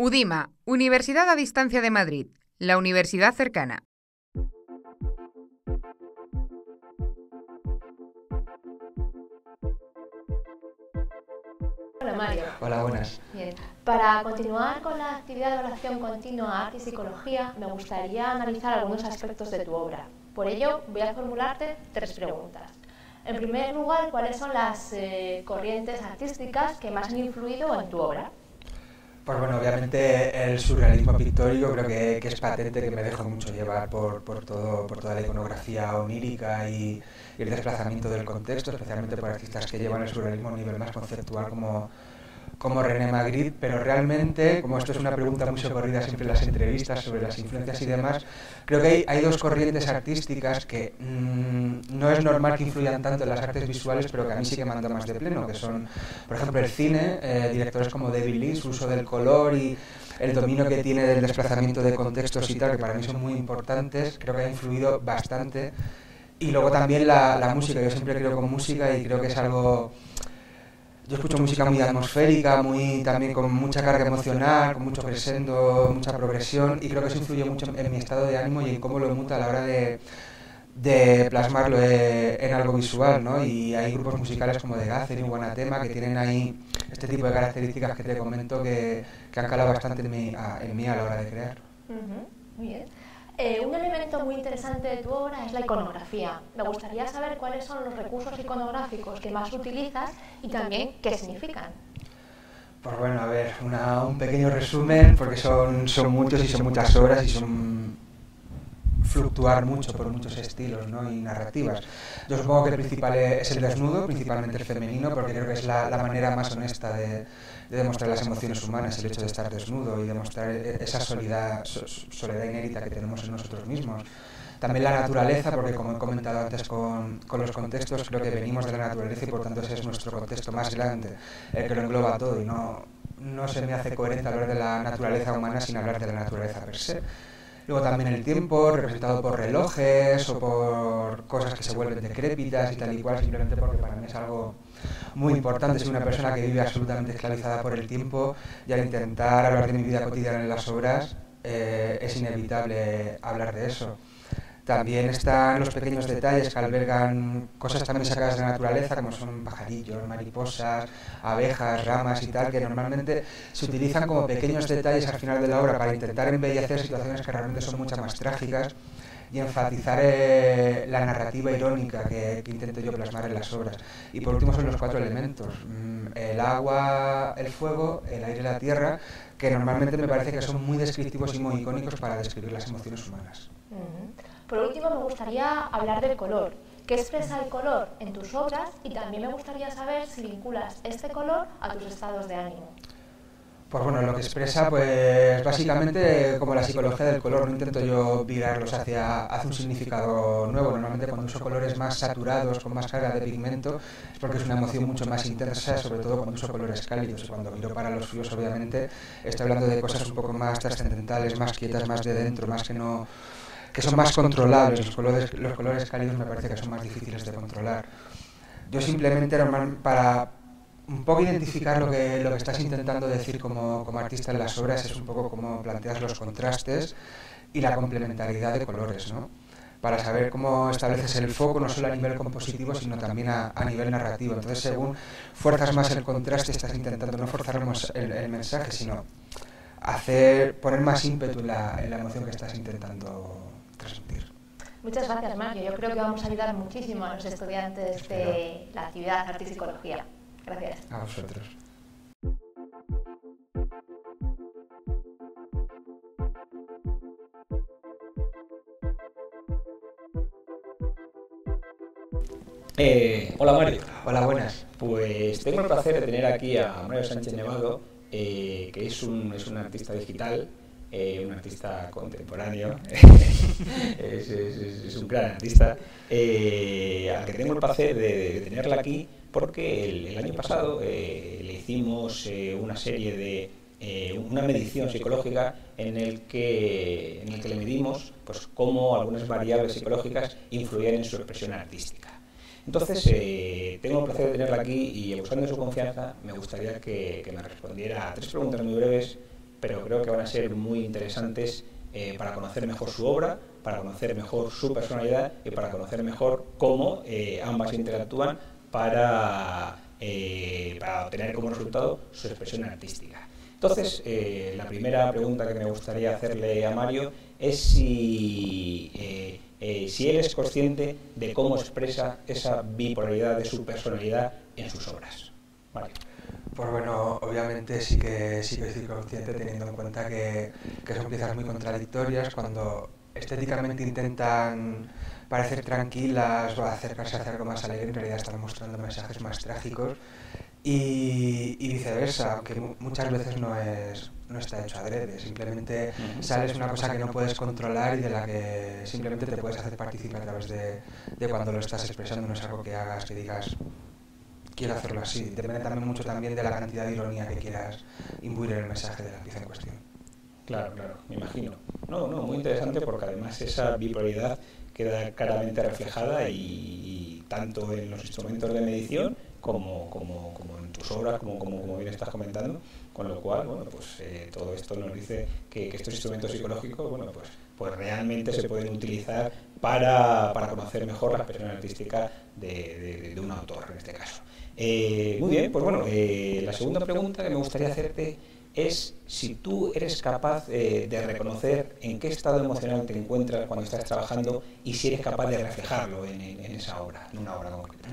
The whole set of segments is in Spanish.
UDIMA, Universidad a Distancia de Madrid, la universidad cercana. Hola Mario. Hola, buenas. Bien. Para continuar con la actividad de evaluación continua arte y psicología, me gustaría analizar algunos aspectos de tu obra. Por ello, voy a formularte tres preguntas. En primer lugar, ¿cuáles son las eh, corrientes artísticas que más han influido en tu obra? Pues bueno, obviamente el surrealismo pictórico creo que, que es patente que me dejo mucho llevar por, por, todo, por toda la iconografía onírica y, y el desplazamiento del contexto, especialmente por artistas que llevan el surrealismo a un nivel más conceptual como, como René Magritte, pero realmente, como esto es una pregunta muy socorrida siempre en las entrevistas sobre las influencias y demás, creo que hay, hay dos corrientes artísticas que mmm, no es normal que influyan tanto en las artes visuales, pero que a mí sí que manda más de pleno, que son, por ejemplo, el cine, eh, directores como David Lynch, su uso del color y el dominio que tiene del desplazamiento de contextos y tal, que para mí son muy importantes, creo que ha influido bastante. Y luego también la, la música, yo siempre creo con música y creo que es algo yo escucho música muy atmosférica, muy también con mucha carga emocional, con mucho crescendo, mucha progresión y creo que eso influye mucho en mi estado de ánimo y en cómo lo muta a la hora de, de plasmarlo en algo visual, ¿no? Y hay grupos musicales como The Gathering y Guanatema que tienen ahí este tipo de características que te comento que, que han calado bastante en mí, a, en mí a la hora de crear. Muy bien. Eh, un elemento muy interesante de tu obra es la iconografía. Me gustaría saber cuáles son los recursos iconográficos que más utilizas y también qué significan. Pues bueno, a ver, una, un pequeño resumen, porque son, son muchos y son muchas obras y son fluctuar mucho por muchos estilos ¿no? y narrativas. Yo supongo que el principal es el desnudo, principalmente el femenino, porque creo que es la, la manera más honesta de, de, demostrar las emociones humanas, el hecho de estar desnudo y demostrar esa soledad, soledad inédita que tenemos en nosotros mismos. También la naturaleza, porque como he comentado antes con, con, los contextos, creo que venimos de la naturaleza y por tanto ese es nuestro contexto más grande, el que lo engloba todo y no, no se me hace coherente hablar de la naturaleza humana sin hablar de la naturaleza per se. Luego también el tiempo, representado por relojes o por cosas que se vuelven decrépitas y tal y cual, simplemente porque para mí es algo muy importante. Soy una persona que vive absolutamente esclavizada por el tiempo y al intentar hablar de mi vida cotidiana en las obras eh, es inevitable hablar de eso. También están los pequeños detalles que albergan cosas también sacadas de la naturaleza, como son pajarillos, mariposas, abejas, ramas y tal, que normalmente se utilizan como pequeños detalles al final de la obra para intentar embellecer situaciones que realmente son mucho más trágicas y enfatizar la narrativa irónica que, intento yo plasmar en las obras. Y por último son los cuatro elementos, el agua, el fuego, el aire y la tierra, que normalmente me parece que son muy descriptivos y muy icónicos para describir las emociones humanas. Por último, me gustaría hablar del color. ¿Qué expresa el color en tus obras? Y también me gustaría saber si vinculas este color a tus estados de ánimo. Pues bueno, lo que expresa, pues básicamente como la psicología del color, no intento yo virarlos hacia, hacia un significado nuevo. Normalmente cuando uso colores más saturados, con más carga de pigmento, es porque es una emoción mucho más intensa, sobre todo cuando uso colores cálidos. Cuando miro para los fríos, obviamente, estoy hablando de cosas un poco más trascendentales, más quietas, más de dentro, más que no que son más controlables. Los colores, los colores cálidos me parece que son más difíciles de controlar. Yo simplemente, para un poco identificar lo que, lo que estás intentando decir como, como artista en las obras, es un poco cómo planteas los contrastes y la complementariedad de colores, ¿no? para saber cómo estableces el foco no solo a nivel compositivo sino también a, a nivel narrativo. Entonces, según fuerzas más el contraste, estás intentando no forzar el, el mensaje, sino hacer poner más ímpetu en la, en la emoción que estás intentando. Muchas gracias, Mario. Yo creo que vamos a ayudar muchísimo a los estudiantes de la actividad arte y psicología. Gracias. A vosotros. Eh, hola Mario. Hola, buenas. Pues tengo el placer de tener aquí a Mario Sánchez Nevado, eh, que es un, es un artista digital, eh, un artista contemporáneo, es, un gran artista, eh, al que tengo el placer de, tenerla aquí porque el, año pasado eh, le hicimos una serie de una medición psicológica en el que en el que le medimos pues cómo algunas variables psicológicas influían en su expresión artística. Entonces, tengo el placer de tenerla aquí y, abusando de su confianza, me gustaría que me respondiera a tres preguntas muy breves pero creo que van a ser muy interesantes eh, para conocer mejor su obra, para conocer mejor su personalidad y para conocer mejor cómo eh, ambas interactúan para, eh, obtener como resultado su expresión artística. Entonces, la primera pregunta que me gustaría hacerle a Mario es si, si él es consciente de cómo expresa esa bipolaridad de su personalidad en sus obras. Pues bueno, obviamente sí que, sí que estoy consciente teniendo en cuenta que, que son piezas muy contradictorias. Cuando estéticamente intentan parecer tranquilas o acercarse hacia algo más alegre, en realidad están mostrando mensajes más trágicos. Y, viceversa, aunque muchas veces no, es, no está hecho adrede, simplemente sales una cosa que no puedes controlar y de la que simplemente te puedes hacer participar a través de, de cuando lo estás expresando, no es algo que hagas, que digas quiero hacerlo así. Depende también mucho también de la cantidad de ironía que quieras imbuir en el mensaje de la pieza en cuestión. Claro, claro, me imagino. No, no, muy interesante porque además esa bipolaridad queda claramente reflejada y, tanto en los instrumentos de medición como, como, como en tus obras, como, como, como, bien estás comentando, con lo cual, bueno, pues eh, todo esto nos dice que, estos instrumentos psicológicos, bueno, pues, pues realmente se pueden utilizar para, para conocer mejor la expresión artística de, un autor, en este caso. Eh, muy bien, pues bueno, eh, la segunda pregunta que me gustaría hacerte es si tú eres capaz eh, de reconocer en qué estado emocional te encuentras cuando estás trabajando y si eres capaz de reflejarlo en, esa obra, en una obra concreta.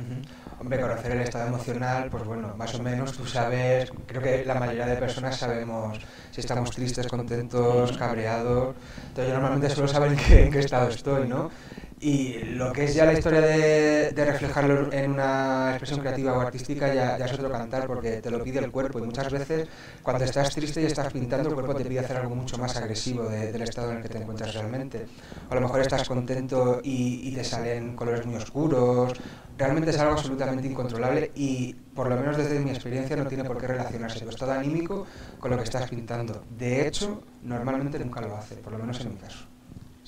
Hombre, conocer el estado emocional, pues bueno, más o menos tú sabes, creo que la mayoría de personas sabemos si estamos tristes, contentos, cabreados. Entonces yo normalmente suelo saber en qué, en qué estado estoy, ¿no? Y lo que es ya la historia de, reflejarlo en una expresión creativa o artística ya, es otro cantar porque te lo pide el cuerpo y muchas veces cuando estás triste y estás pintando el cuerpo te pide hacer algo mucho más agresivo del estado en el que te encuentras realmente. O a lo mejor estás contento y, te salen colores muy oscuros. Realmente es algo absolutamente incontrolable y por lo menos desde mi experiencia no tiene por qué relacionarse tu estado anímico con lo que estás pintando. De hecho, normalmente nunca lo hace, por lo menos en mi caso.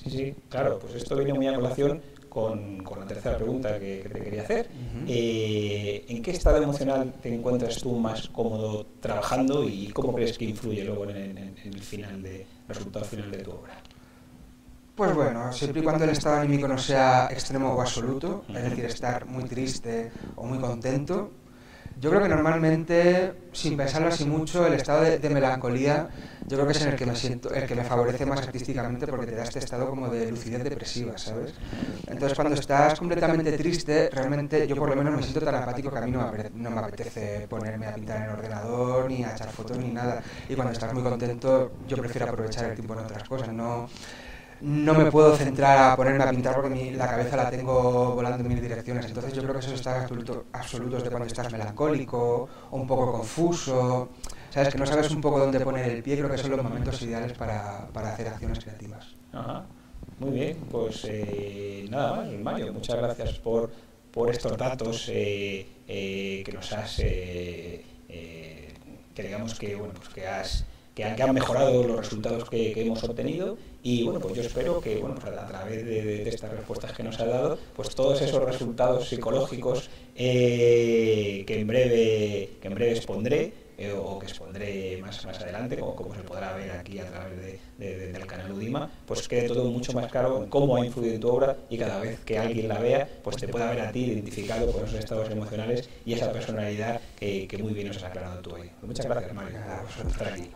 Sí, sí, claro, pues esto viene muy a colación con, con la tercera pregunta que, te quería hacer. Eh, ¿En qué estado emocional te encuentras tú más cómodo trabajando y cómo crees que influye luego en, el final de, resultado final de tu obra? Pues bueno, siempre y cuando el estado anímico no sea extremo o absoluto, es decir, estar muy triste o muy contento, yo creo que normalmente, sin pensarlo así mucho, el estado de, melancolía, yo creo que es en el que me siento, el que me favorece más artísticamente porque te da este estado como de lucidez depresiva, ¿sabes? Entonces cuando estás completamente triste, realmente yo por lo menos me siento tan apático que a mí no me, no me apetece ponerme a pintar en el ordenador, ni a echar fotos, ni nada. Y cuando estás muy contento, yo prefiero aprovechar el tiempo en otras cosas, no no me puedo centrar a ponerme a pintar porque la cabeza la tengo volando en mil direcciones. Entonces yo creo que esos estados absoluto, absolutos de cuando estás melancólico o un poco confuso, sabes que no sabes un poco dónde poner el pie, creo que son los momentos ideales para, para hacer acciones creativas. Muy bien, pues eh, nada más, Mario, muchas gracias por, por estos datos eh, eh, que nos has, que digamos que, bueno, pues que has que han, mejorado los resultados que, hemos obtenido y bueno, pues yo espero que bueno, pues a través de, estas respuestas que nos ha dado, pues todos esos resultados psicológicos eh, que, en breve, que en breve expondré eh, o que expondré más, más adelante, como, como se podrá ver aquí a través de, del canal Udima, pues quede todo mucho más claro en cómo ha influido tu obra y cada vez que alguien la vea, pues te pueda ver a ti identificado con esos estados emocionales y esa personalidad que, muy bien nos has aclarado tú hoy. Muchas gracias, Mario, por estar aquí.